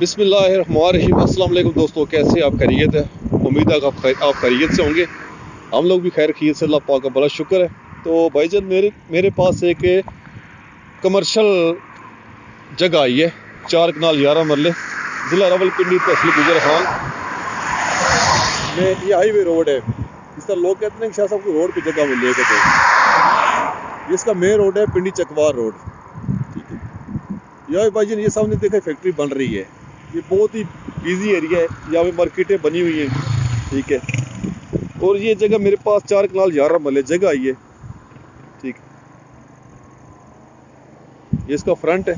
بسم اللہ الرحمن الرحیم السلام علیکم دوستوں کیسے آپ خیریت ہے امید ہے کہ آپ آپ خیریت سے ہوں گے۔ ہم لوگ بھی خیر خیریت سے، اللہ پاک کا بڑا شکر ہے۔ تو بھائی جان، میرے میرے پاس ایک کمرشل جگہ آئی ہے۔ چار کنال گیارہ مرلے، ضلع راول پنڈی تحصیل گجر خان میں یہ ہائی وے روڈ ہے۔ اس طرح لوگ کہتے ہیں کہ شاہ صاحب کو روڈ پہ جگہ میں لے کے دیں اس کا مین روڈ ہے پنڈی چکوار روڈ ٹھیک ہے۔ یہاں پہ بھائی جان، یہ سامنے دیکھا فیکٹری بن رہی ہے۔ یہ بہت ہی بیزی ایریا ہے۔ یہاں پہ مارکیٹیں بنی ہوئی ہیں۔ ٹھیک ہے۔ اور یہ جگہ میرے پاس چار کنال گیارہ مرلے جگہ آئی ہے۔ ٹھیک۔ یہ اس کا فرنٹ ہے۔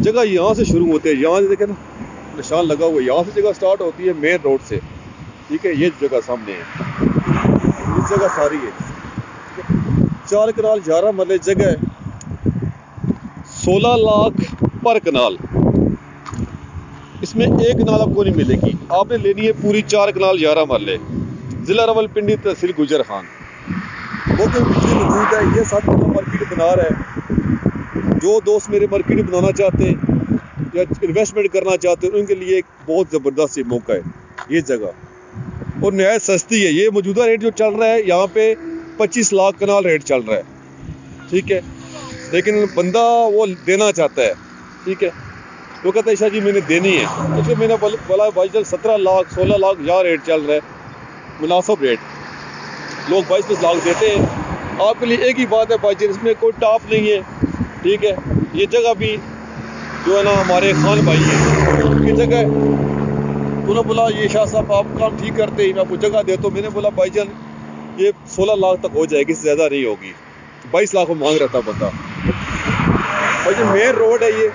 جگہ یہاں سے شروع ہوتے ہیں یہاں سے دیکھیں نا، نشان لگا ہوا ہے۔ یہاں سے جگہ سٹارٹ ہوتی ہے مین روڈ سے۔ ٹھیک ہے، یہ جگہ سامنے ہے۔ اس جگہ ساری ہے۔ ہے؟ چار کنال گیارہ مرلے جگہ ہے۔ سولہ لاکھ پر کنال۔ اس میں ایک کنال آپ کو نہیں ملے گی۔ آپ نے لینی ہے پوری چار کنال گیارہ مرلے ضلع راول پنڈی تحصیل گجر خان۔ وہ کہ بجلی موجود ہے، یہ ساتھ مارکیٹ بنا رہا ہے، جو دوست میرے مارکیٹ بنانا چاہتے ہیں یا انویسٹمنٹ کرنا چاہتے ہیں، ان کے لیے ایک بہت زبردست یہ موقع ہے، یہ جگہ۔ اور نہایت سستی ہے۔ یہ موجودہ ریٹ جو چل رہا ہے، یہاں پہ پچیس لاکھ کنال ریٹ چل رہا ہے۔ ٹھیک ہے؟ لیکن بندہ وہ دینا چاہتا ہے۔ ٹھیک ہے؟ وہ کہتا ہے شاہ جی میں نے دینی ہے۔ اس لیے میں نے بولا بھائی جان، سترہ لاکھ، سولہ لاکھ یہاں ریٹ چل رہا ہے۔ مناسب ریٹ۔ لوگ بائیس بیس لاکھ دیتے ہیں۔ آپ کے لیے ایک ہی بات ہے بھائی جان، اس میں کوئی ٹاپ نہیں ہے۔ ٹھیک ہے۔ یہ جگہ بھی جو ہے نا، ہمارے خان بھائی ہیں۔ ان کی جگہ ہے۔ انہوں نے بولا، یہ شاہ صاحب، آپ کام ٹھیک کرتے ہیں، میں آپ کو جگہ دیتا ہوں میں نے بولا، بھائی جان، یہ سولہ لاکھ تک ہو جائے گی، اس سے زیادہ نہیں ہوگی۔ بائیس لاکھ مانگ رہا تھا بندہ۔ بھائی جان مین روڈ ہے یہ۔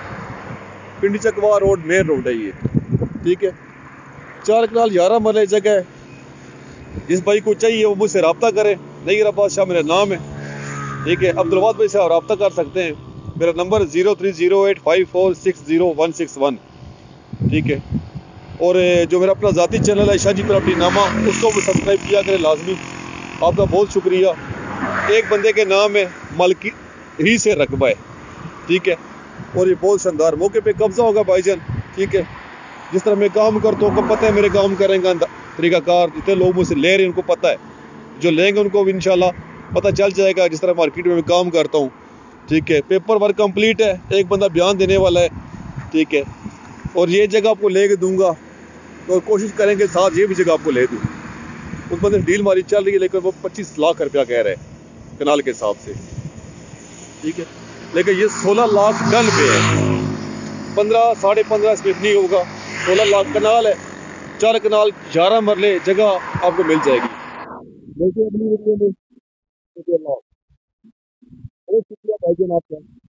Pindi Chakwal road main road ہے یہ ٹھیک ہے چار کنال گیارہ مرلے جگہ ہے جس بھائی کو چاہیے وہ مجھ سے رابطہ کرے نہیں رابطہ شاہ میرا نام ہے ٹھیک ہے عبدالواد بھائی سے آپ رابطہ کر سکتے ہیں میرا number zero three zero eight five four six zero one six one ٹھیک ہے اور جو میرا اپنا ذاتی چینل ہے شاہ جی پراپرٹی نامہ اس کو بھی سبسکرائب کیا کرے لازمی آپ کا بہت شکریہ ایک بندے کے نام ہے ملکی ہی سے رقبہ ہے ٹھیک ہے اور یہ بہت شاندار موقع پہ قبضہ ہوگا بھائی جان، ٹھیک ہے۔ جس طرح میں کام کرتا ہوں کو پتہ ہے، میرے کام کریں گا طریقہ کار، جتنے لوگ مجھ سے لے رہے ہیں، ان کو پتہ ہے۔ جو لیں گے، ان کو بھی انشاءاللہ پتہ چل جائے گا جس طرح مارکیٹ میں میں کام کرتا ہوں۔ ٹھیک ہے پیپر ورک کمپلیٹ ہے۔ ایک بندہ بیان دینے والا ہے۔ ٹھیک ہے، اور یہ جگہ آپ کو لے کے دوں گا۔ تو کوشش کریں گے ساتھ یہ بھی جگہ آپ کو لے دوں۔ اس بندے ڈیل ماری، چل رہی ہے، لیکن وہ پچیس لاکھ روپیہ کہہ رہے ہیں کنال کے حساب سے۔ ٹھیک ہے۔ لیکن یہ سولہ لاکھ ڈن پہ ہے۔ پندرہ، ساڑھے پندرہ اس میں نہیں ہوگا۔ سولہ لاکھ کنال ہے۔ چار کنال، گیارہ مرلے، جگہ آپ کو مل جائے گی۔ شکریہ بھائی جان آپ کا۔